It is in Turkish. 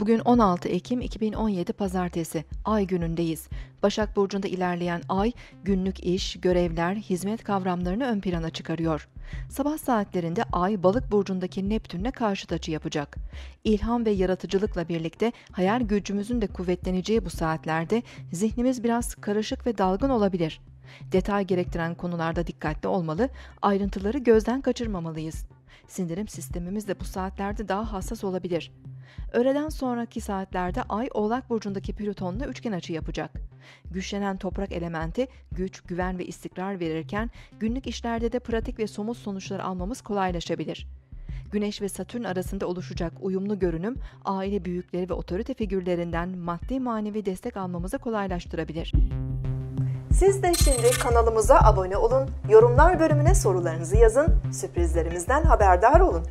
Bugün 16 Ekim 2017 Pazartesi, Ay günündeyiz. Başak Burcu'nda ilerleyen Ay, günlük iş, görevler, hizmet kavramlarını ön plana çıkarıyor. Sabah saatlerinde Ay, Balık Burcu'ndaki Neptün'le karşıt açı yapacak. İlham ve yaratıcılıkla birlikte hayal gücümüzün de kuvvetleneceği bu saatlerde zihnimiz biraz karışık ve dalgın olabilir. Detay gerektiren konularda dikkatli olmalı, ayrıntıları gözden kaçırmamalıyız. Sindirim sistemimiz de bu saatlerde daha hassas olabilir. Öğleden sonraki saatlerde Ay Oğlak Burcu'ndaki Plüton'la üçgen açı yapacak. Güçlenen toprak elementi güç, güven ve istikrar verirken günlük işlerde de pratik ve somut sonuçlar almamız kolaylaşabilir. Güneş ve Satürn arasında oluşacak uyumlu görünüm, aile büyükleri ve otorite figürlerinden maddi manevi destek almamızı kolaylaştırabilir. Siz de şimdi kanalımıza abone olun, yorumlar bölümüne sorularınızı yazın, sürprizlerimizden haberdar olun.